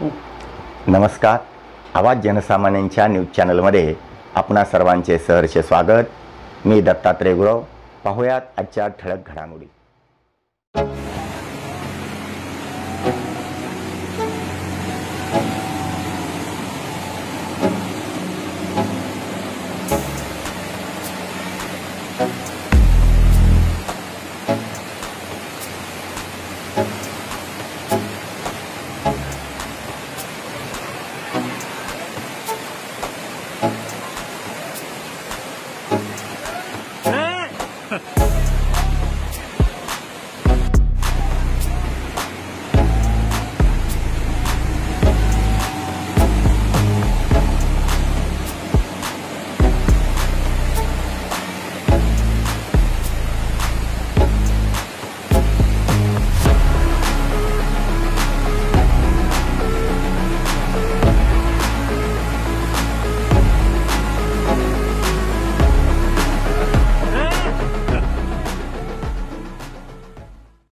नमस्कार. आवाज जनसामान्यांच्या न्यूज चॅनलमध्ये आपणा सर्वांचे सहर्ष स्वागत. मी दत्तात्रय गुरव. पाहूयात आजच्या ठळक घडामोडी. Ha ha ha.